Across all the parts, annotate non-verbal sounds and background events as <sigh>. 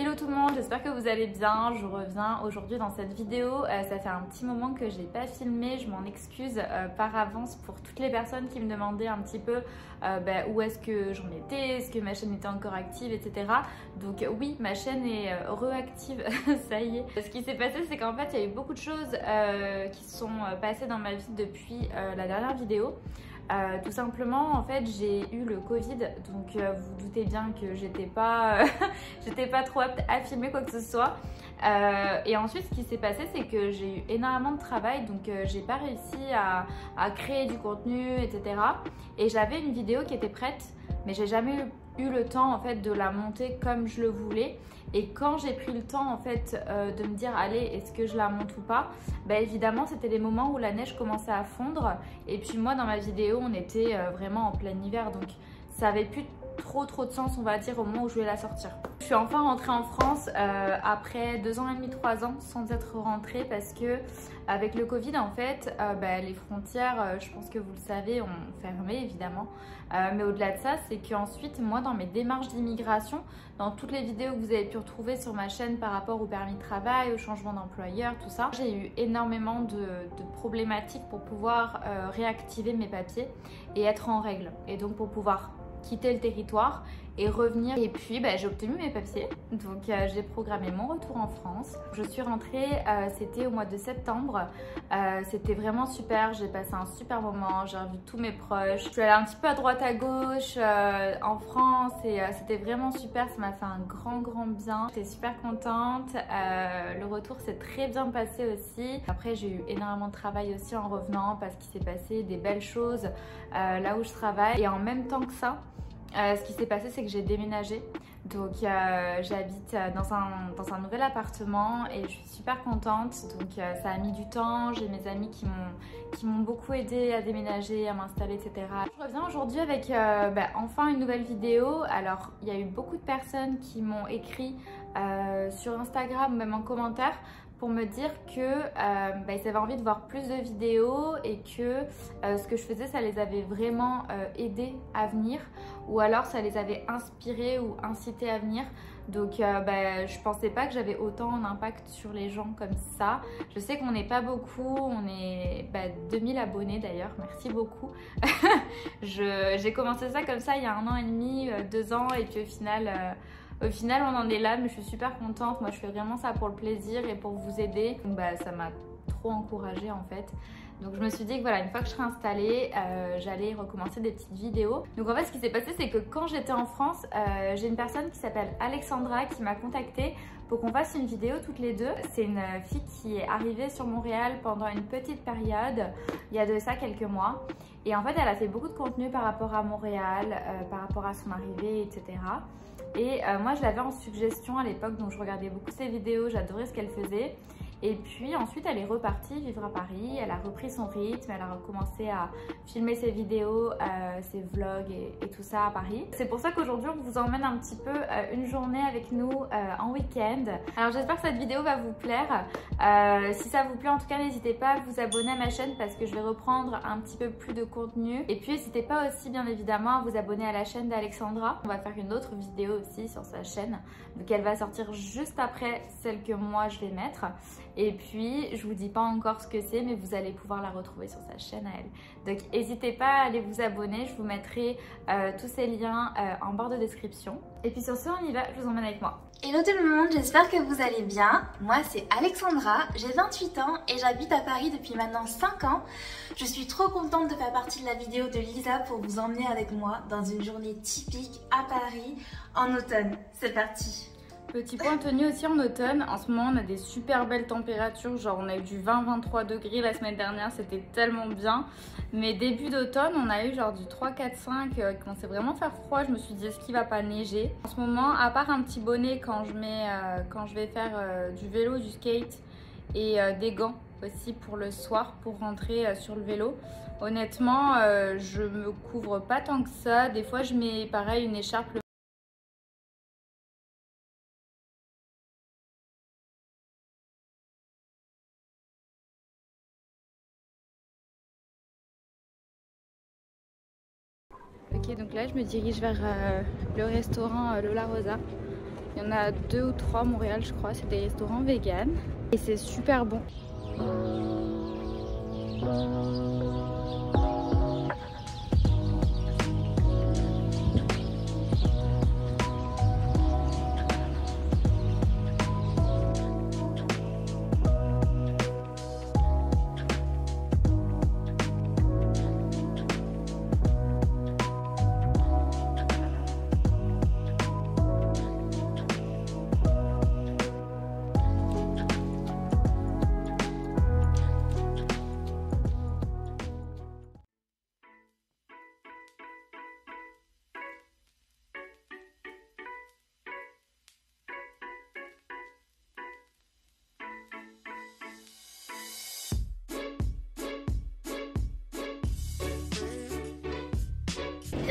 Hello tout le monde, j'espère que vous allez bien. Je reviens aujourd'hui dans cette vidéo. Euh, ça fait un petit moment que je n'ai pas filmé. Je m'en excuse euh, par avance pour toutes les personnes qui me demandaient un petit peu euh, bah, où est-ce que j'en étais, est-ce que ma chaîne était encore active, etc. Donc oui, ma chaîne est reactive, <laughs> ça y est. Ce qui s'est passé, c'est qu'en fait, il y a eu beaucoup de choses qui sont passées dans ma vie depuis la dernière vidéo. Euh, tout simplement, en fait, j'ai eu le Covid, donc euh, vous doutez bien que <laughs> j'étais pas, trop apte à filmer quoi que ce soit. Euh, et ensuite, ce qui s'est passé, c'est que j'ai eu énormément de travail, donc j'ai pas réussi à, à, créer du contenu, etc. Et j'avais une vidéo qui était prête, mais j'ai jamais eu eu le temps en fait de la monter comme je le voulais. Et quand j'ai pris le temps en fait euh, de me dire allez est-ce que je la monte ou pas, bah évidemment c'était les moments où la neige commençait à fondre. Et puis moi dans ma vidéo on était euh, vraiment en plein hiver donc ça avait plus trop trop de sens on va dire au moment où je vais la sortir. Je suis enfin rentrée en France euh, après deux ans et demi, trois ans sans être rentrée parce que avec le Covid en fait euh, bah, les frontières euh, je pense que vous le savez ont fermé évidemment mais au-delà de ça c'est qu'ensuite moi dans mes démarches d'immigration dans toutes les vidéos que vous avez pu retrouver sur ma chaîne par rapport au permis de travail, au changement d'employeur, tout ça j'ai eu énormément de, de problématiques pour pouvoir réactiver mes papiers et être en règle et donc pour pouvoir quitter le territoire et revenir. Et puis bah, j'ai obtenu mes papiers, donc euh, j'ai programmé mon retour en France. Je suis rentrée, euh, c'était au mois de septembre, euh, c'était vraiment super, j'ai passé un super moment, j'ai revu tous mes proches. Je suis allée un petit peu à droite à gauche en France et c'était vraiment super, ça m'a fait un grand grand bien. J'étais super contente, le retour s'est très bien passé aussi. Après j'ai eu énormément de travail aussi en revenant parce qu'il s'est passé des belles choses là où je travaille et en même temps que ça, euh, ce qui s'est passé, c'est que j'ai déménagé. Donc euh, j'habite euh, dans un, dans un nouvel appartement et je suis super contente. Donc ça a mis du temps. J'ai mes amis qui m'ont beaucoup aidé à déménager, à m'installer, etc. Je reviens aujourd'hui avec bah, enfin une nouvelle vidéo. Alors il y a eu beaucoup de personnes qui m'ont écrit sur Instagram, même en commentaire, pour me dire que euh, bah, ils avaient envie de voir plus de vidéos et que euh, ce que je faisais ça les avait vraiment euh, aidés à venir ou alors ça les avait inspirés ou incités à venir. Donc bah, je pensais pas que j'avais autant d'impact sur les gens comme ça. Je sais qu'on n'est pas beaucoup on est bah, 2000 abonnés d'ailleurs merci beaucoup. <laughs> J'ai commencé ça comme ça il y a un an et demi deux ans et puis au final au final, on en est là, mais je suis super contente. Moi, je fais vraiment ça pour le plaisir et pour vous aider. Donc, bah, ça m'a trop encouragée en fait. Donc je me suis dit que voilà, une fois que je serai installée, euh, j'allais recommencer des petites vidéos. Donc en fait, ce qui s'est passé, c'est que quand j'étais en France, euh, j'ai une personne qui s'appelle Alexandra qui m'a contactée pour qu'on fasse une vidéo toutes les deux. C'est une fille qui est arrivée sur Montréal pendant une petite période, il y a de ça quelques mois. Et en fait, elle a fait beaucoup de contenu par rapport à Montréal, euh, par rapport à son arrivée, etc. Et moi, je l'avais en suggestion à l'époque, donc je regardais beaucoup ses vidéos, j'adorais ce qu'elle faisait. Et puis ensuite, elle est repartie vivre à Paris. Elle a repris son rythme. Elle a recommencé à filmer ses vidéos, euh, ses vlogs et, tout ça à Paris. C'est pour ça qu'aujourd'hui, on vous emmène un petit peu euh, une journée avec nous euh, en week-end. Alors j'espère que cette vidéo va vous plaire. si ça vous plaît, en tout cas, n'hésitez pas à vous abonner à ma chaîne parce que je vais reprendre un petit peu plus de contenu. Et puis, n'hésitez pas aussi, bien évidemment, à vous abonner à la chaîne d'Alexandra. On va faire une autre vidéo aussi sur sa chaîne. Donc, elle va sortir juste après celle que moi, je vais mettre. Et puis, je vous dis pas encore ce que c'est, mais vous allez pouvoir la retrouver sur sa chaîne à elle. Donc, n'hésitez pas à aller vous abonner. Je vous mettrai euh, tous ces liens euh, en barre de description. Et puis sur ce, on y va. Je vous emmène avec moi. Hello tout le monde, j'espère que vous allez bien. Moi, c'est Alexandra, j'ai 28 ans et j'habite à Paris depuis maintenant 5 ans. Je suis trop contente de faire partie de la vidéo de Lisa pour vous emmener avec moi dans une journée typique à Paris en automne. C'est parti Petit point tenu aussi en automne, en ce moment on a des super belles températures, genre on a eu du 20-23 degrés la semaine dernière, c'était tellement bien. Mais début d'automne on a eu genre du 3, 4, 5, qui commençait vraiment à faire froid, je me suis dit est-ce qu'il va pas neiger? En ce moment, à part un petit bonnet quand je, euh, vais faire euh, du vélo, du skate et euh, des gants aussi pour le soir pour rentrer sur le vélo. Honnêtement, je me couvre pas tant que ça, des fois je mets pareil une écharpe je me dirige vers euh, le restaurant euh, Lola Rosa. Il y en a deux ou trois à Montréal, je crois. C'est des restaurants vegan et c'est super bon.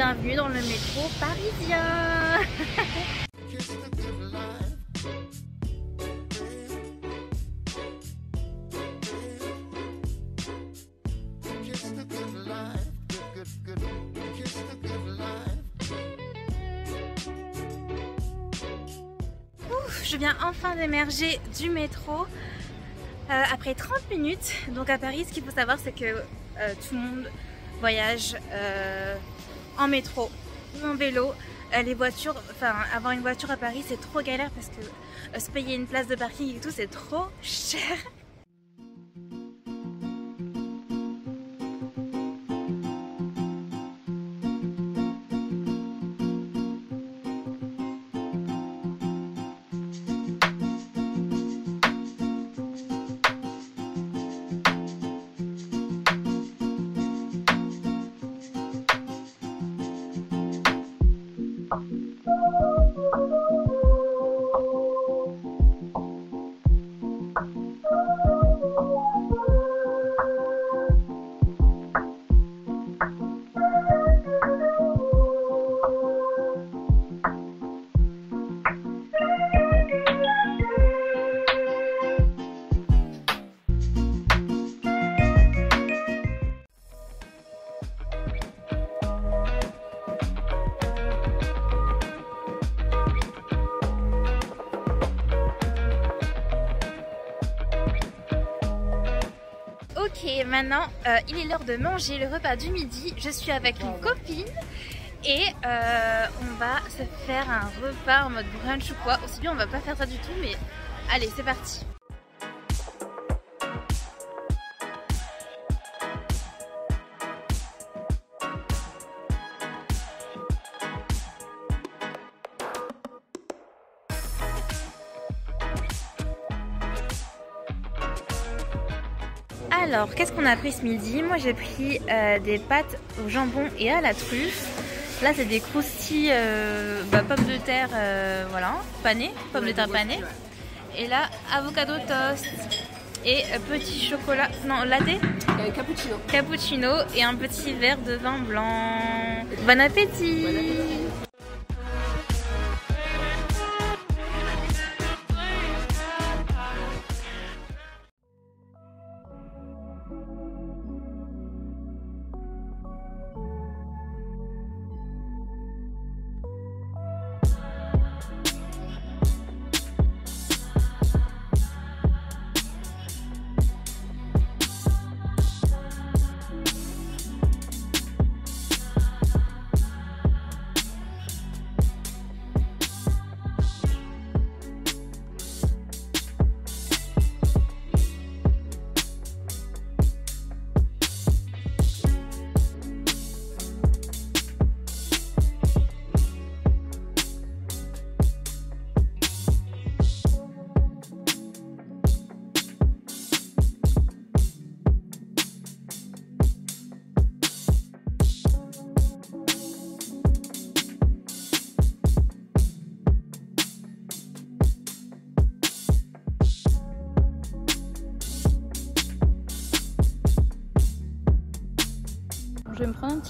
Bienvenue dans le métro parisien je viens enfin d'émerger du métro euh, après 30 minutes. Donc à Paris, ce qu'il faut savoir, c'est que euh, tout le monde voyage euh, en métro ou en vélo. les voitures, enfin avoir une voiture à Paris, c'est trop galère parce que se payer une place de parking et tout, c'est trop cher. Il est l'heure de manger le repas du midi. Je suis avec une copine et euh, on va se faire un repas en mode brunch ou quoi. Aussi bien on va pas faire ça du tout, mais allez, c'est parti. Alors, qu'est-ce qu'on a pris ce midi? Moi, j'ai pris euh, des pâtes au jambon et à la truffe. Là, c'est des croustilles euh, bah, pommes de terre, euh, voilà, panées, pommes de terre panées. Et là, avocado toast et petit chocolat, non, latte Cappuccino. Cappuccino et un petit verre de vin blanc. Bon appétit. Bon appétit.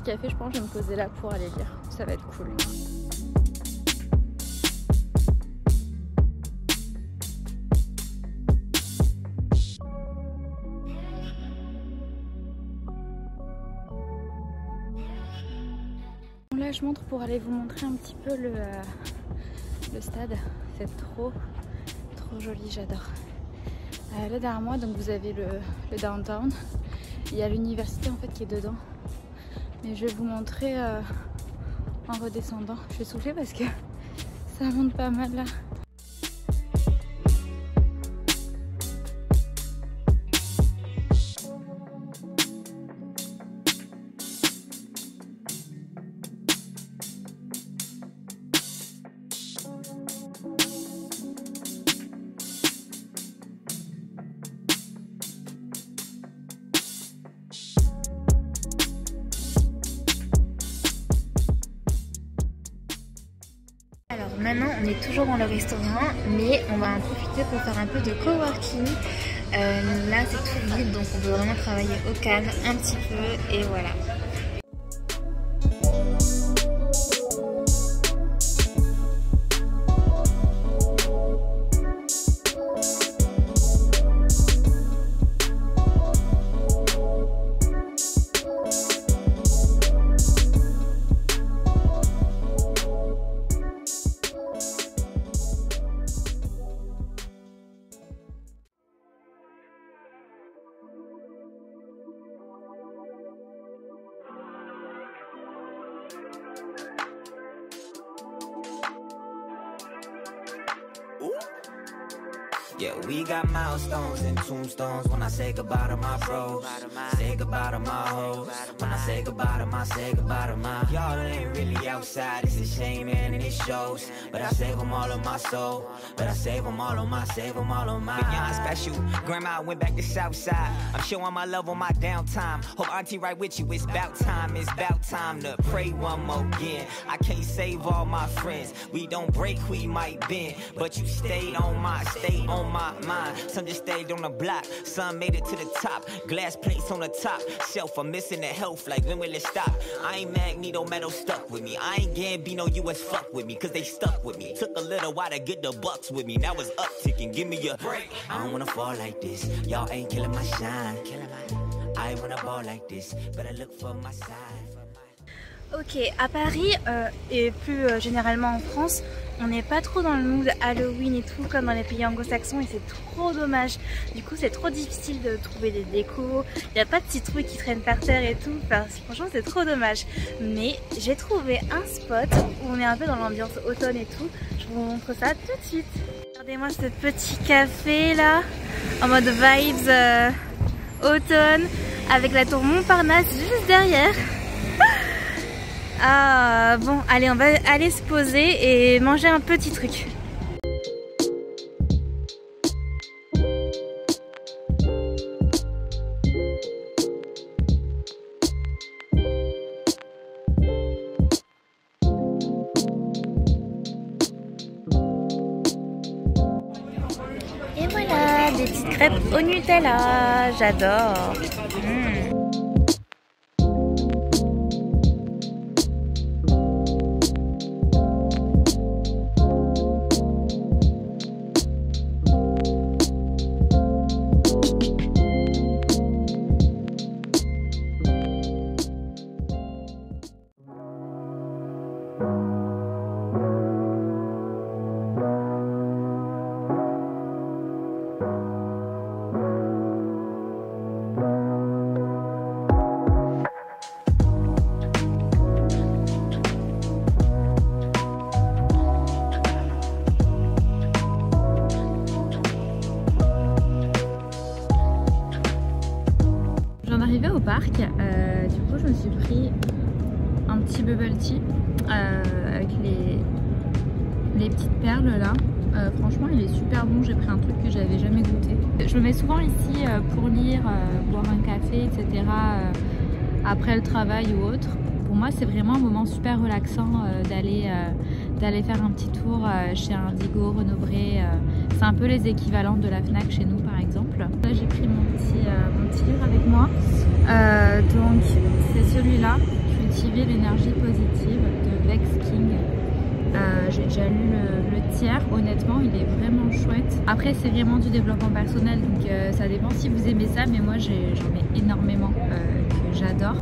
Café, je pense que je vais me poser là pour aller lire. Ça va être cool. Là, je montre pour aller vous montrer un petit peu le, euh, stade. c'est trop trop joli, j'adore. Euh, là derrière moi, donc vous avez le, downtown. Il y a l'université en fait qui est dedans. Mais je vais vous montrer euh, en redescendant. Je vais souffler parce que ça monte pas mal là. Toujours dans le restaurant, mais on va en profiter pour faire un peu de coworking. Euh, là c'est tout vide, donc on peut vraiment travailler au calme un petit peu, et voilà. Ooh. Yeah, we got milestones and tombstones when I say goodbye to my bros. Say goodbye to my hoes. When I say goodbye to my, say goodbye to my. Y'all ain't really outside, it's a shame, man, and it shows. But I save them all of my soul. But I save them all on my, save them all on my. Beyond special, grandma went back to Southside. I'm showing my love on my downtime. Hope auntie right with you, it's about time, it's about time to pray one more again. I can't save all my friends. We don't break, we might bend. But you stayed on my, stay on my mind. Some just stayed on the block, some made it to the top. Glass plates on the top shelf, I'm missing the health, like when will it stop? I ain't Magneto Metal stuck with me. I ain't Gambino US fuck with me, cause they stuck with me. Took a little while to get the bucks with me, now it's up upticking, give me a break. I don't wanna fall like this, y'all ain't killing my shine. I wanna ball like this, but I look for my side. Ok, à Paris euh, et plus euh, généralement en France, on n'est pas trop dans le mood Halloween et tout comme dans les pays anglo-saxons et c'est trop dommage. Du coup c'est trop difficile de trouver des décos, il n'y a pas de trucs qui traînent par terre et tout, enfin, franchement c'est trop dommage. Mais j'ai trouvé un spot où on est un peu dans l'ambiance automne et tout, je vous montre ça tout de suite. Regardez-moi ce petit café là, en mode vibes euh, automne, avec la tour Montparnasse juste derrière. Ah bon, allez, on va aller se poser et manger un petit truc. Et voilà, des petites crêpes au Nutella, j'adore. Je mets souvent ici euh, pour lire, euh, boire un café, etc. après le travail ou autre. Pour moi c'est vraiment un moment super relaxant d'aller faire un petit tour chez Indigo, Renobré. c'est un peu les équivalents de la FNAC chez nous par exemple. Là j'ai pris mon petit, mon petit livre avec moi. Euh, donc c'est celui-là, Cultiver l'énergie positive de Vex King. Euh, J'ai déjà lu le, tiers, honnêtement il est vraiment chouette. Après c'est vraiment du développement personnel donc euh, ça dépend si vous aimez ça mais moi j'en ai, ai, énormément euh, que j'adore.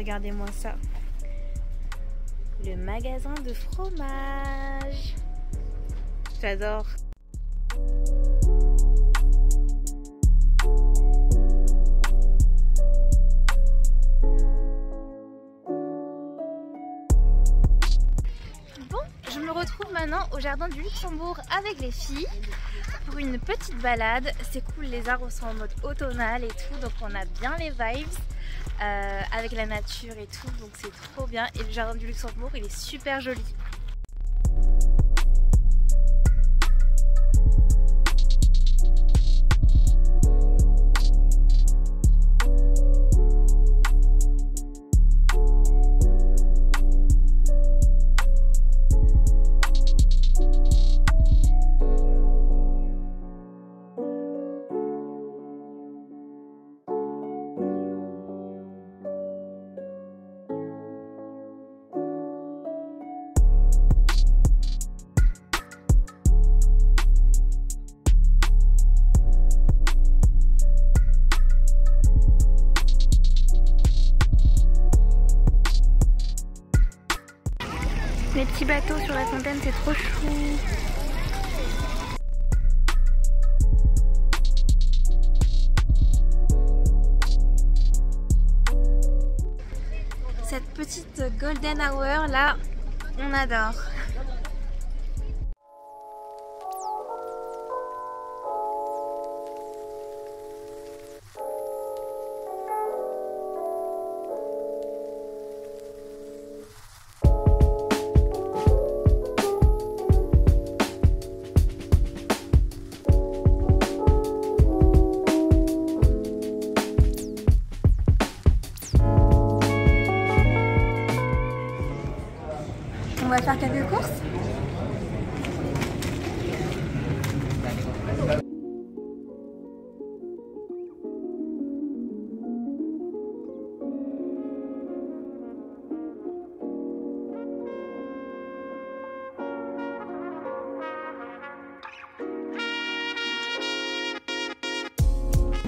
Regardez-moi ça. Le magasin de fromage. J'adore. Bon, je me retrouve maintenant au jardin du Luxembourg avec les filles pour une petite balade. C'est cool, les arbres sont en mode automnal et tout, donc on a bien les vibes euh, avec la nature et tout, donc c'est trop bien. Et le jardin du Luxembourg, il est super joli. Les petits bateaux sur la fontaine, c'est trop chou. Cette petite golden hour là, on adore. Va faire quelques courses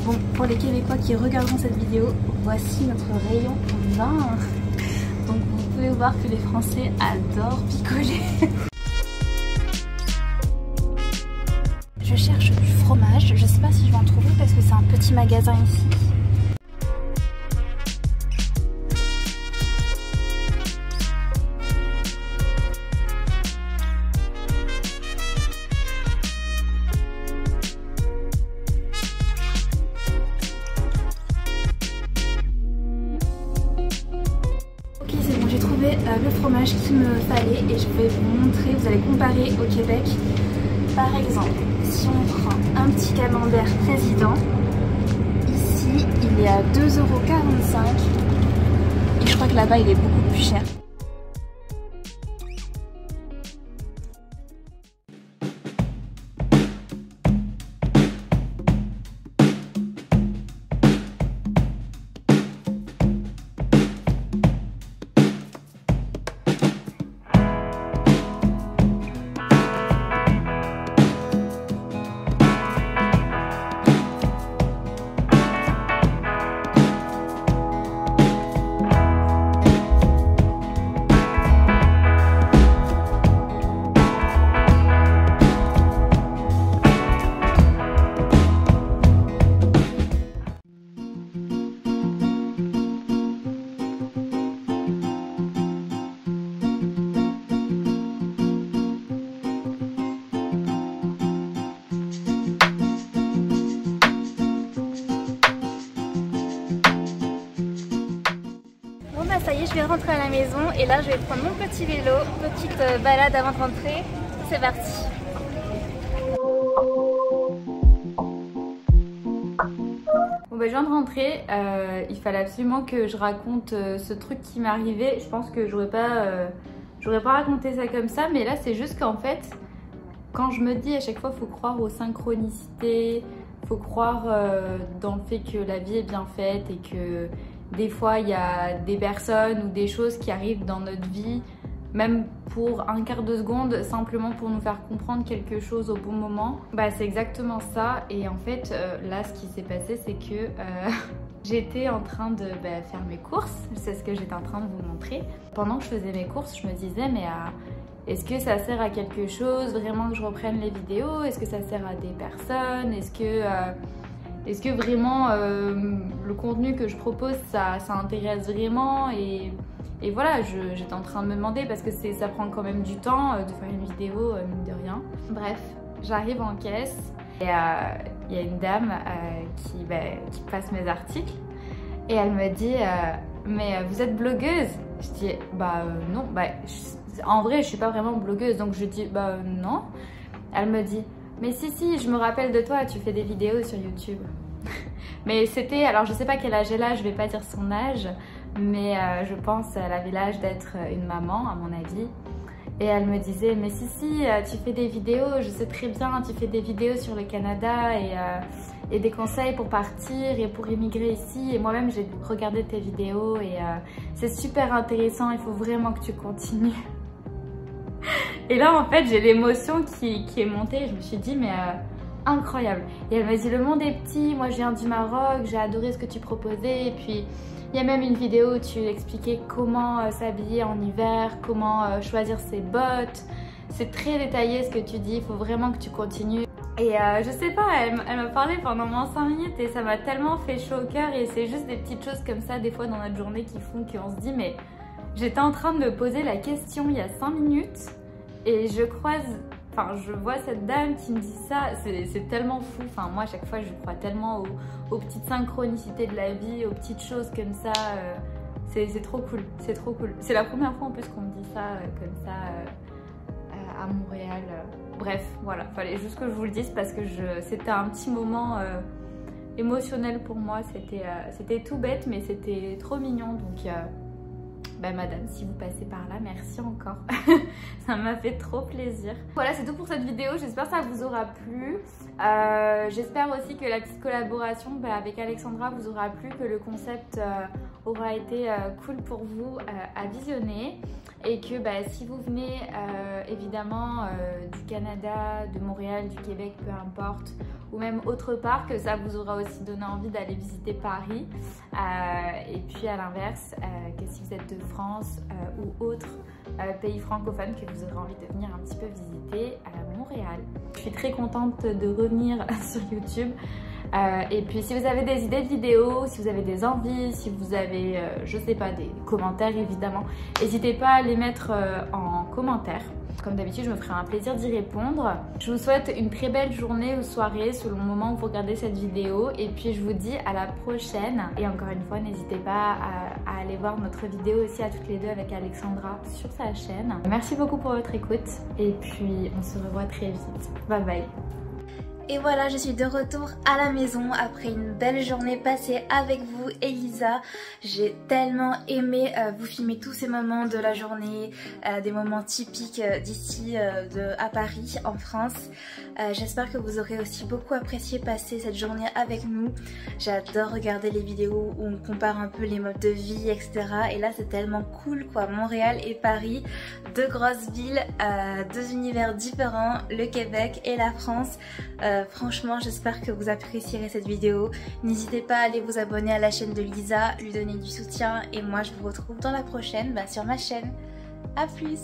Bon, pour les Québécois qui regarderont cette vidéo, voici notre rayon vin. Pouvez voir que les Français adorent picoler. Je cherche du fromage. Je sais pas si je vais en trouver parce que c'est un petit magasin ici. Qu'il me fallait et je vais vous montrer, vous allez comparer au Québec. Par exemple, si on prend un petit camembert président, ici il est à 2,45€ et je crois que là-bas il est beaucoup plus cher. À la maison et là je vais prendre mon petit vélo, petite euh, balade avant de rentrer. C'est parti. Bon bah je viens de rentrer, Euh, il fallait absolument que je raconte euh, ce truc qui m'est arrivé. Je pense que j'aurais pas, j'aurais pas raconté ça comme ça, mais là c'est juste qu'en fait, quand je me dis à chaque fois faut croire aux synchronicités, faut croire dans le fait que la vie est bien faite et que des fois il y a des personnes ou des choses qui arrivent dans notre vie même pour un quart de seconde, simplement pour nous faire comprendre quelque chose au bon moment. Bah c'est exactement ça et en fait euh, là ce qui s'est passé c'est que euh, <laughs> j'étais en train de bah, faire mes courses, c'est ce que j'étais en train de vous montrer. Pendant que je faisais mes courses, je me disais mais est-ce que ça sert à quelque chose vraiment que je reprenne les vidéos? Est-ce que ça sert à des personnes? Est-ce que est-ce que vraiment euh, le contenu que je propose, ça, ça intéresse vraiment et, et voilà, j'étais en train de me demander parce que ça prend quand même du temps euh, de faire une vidéo, euh, mine de rien. Bref, j'arrive en caisse et il y a une dame qui, bah, qui, passe mes articles et elle me dit Mais vous êtes blogueuse? Je dis Bah non, bah, en vrai, je suis pas vraiment blogueuse donc je dis Bah non. Elle me dit mais si, si, je me rappelle de toi, tu fais des vidéos sur YouTube. <laughs> mais c'était, alors je sais pas quel âge elle a, je vais pas dire son âge, mais euh, je pense qu'elle avait l'âge d'être une maman, à mon avis. Et elle me disait, mais si, si, euh, tu fais des vidéos, je sais très bien, tu fais des vidéos sur le Canada et, euh, et des conseils pour partir et pour immigrer ici. Et moi-même, j'ai regardé tes vidéos et c'est super intéressant, il faut vraiment que tu continues. Et là, en fait, j'ai l'émotion qui, est montée. Je me suis dit, mais euh, incroyable. Et elle m'a dit, le monde est petit, moi je viens du Maroc, j'ai adoré ce que tu proposais. Et puis, il y a même une vidéo où tu expliquais comment euh, s'habiller en hiver, comment euh, choisir ses bottes. C'est très détaillé ce que tu dis, il faut vraiment que tu continues. Et je sais pas, elle, m'a parlé pendant moins 5 minutes et ça m'a tellement fait chaud au cœur. Et c'est juste des petites choses comme ça, des fois dans notre journée, qui font qu'on se dit, mais j'étais en train de me poser la question il y a 5 minutes et je croise, enfin je vois cette dame qui me dit ça, c'est tellement fou. Enfin moi à chaque fois je crois tellement aux, petites synchronicités de la vie, aux petites choses comme ça. Euh, c'est trop cool, c'est trop cool. C'est la première fois en plus qu'on me dit ça euh, comme ça euh, à Montréal. Bref, voilà, fallait juste que je vous le dise parce que c'était un petit moment émotionnel pour moi. C'était tout bête mais c'était trop mignon donc bah madame, si vous passez par là, merci encore. <laughs> ça m'a fait trop plaisir. Voilà, c'est tout pour cette vidéo. J'espère que ça vous aura plu. Euh, j'espère aussi que la petite collaboration bah, avec Alexandra vous aura plu, que le concept euh, aura été euh, cool pour vous à visionner et que bah, si vous venez évidemment du Canada, de Montréal, du Québec, peu importe, ou même autre part, que ça vous aura aussi donné envie d'aller visiter Paris. et puis à l'inverse, que si vous êtes de France ou autre pays francophone, que vous aurez envie de venir un petit peu visiter à Montréal. Je suis très contente de revenir <laughs> sur YouTube. Euh, et puis si vous avez des idées de vidéos, si vous avez des envies, si vous avez, euh, je sais pas, des commentaires évidemment, n'hésitez pas à les mettre euh, en commentaire. Comme d'habitude, je me ferai un plaisir d'y répondre. Je vous souhaite une très belle journée ou soirée selon le moment où vous regardez cette vidéo. Et puis je vous dis à la prochaine. Et encore une fois, n'hésitez pas à, à aller voir notre vidéo aussi à toutes les deux avec Alexandra sur sa chaîne. Merci beaucoup pour votre écoute. Et puis on se revoit très vite. Bye bye et voilà, je suis de retour à la maison après une belle journée passée avec vous, Elisa. J'ai tellement aimé euh, vous filmer tous ces moments de la journée, euh, des moments typiques euh, d'ici à Paris, en France. J'espère que vous aurez aussi beaucoup apprécié passer cette journée avec nous. J'adore regarder les vidéos où on compare un peu les modes de vie, etc. Et là, c'est tellement cool, quoi. Montréal et Paris, deux grosses villes, deux univers différents, le Québec et la France. Euh, franchement, j'espère que vous apprécierez cette vidéo. N'hésitez pas à aller vous abonner à la chaîne de Lisa, lui donner du soutien et moi je vous retrouve dans la prochaine bah, sur ma chaîne. A plus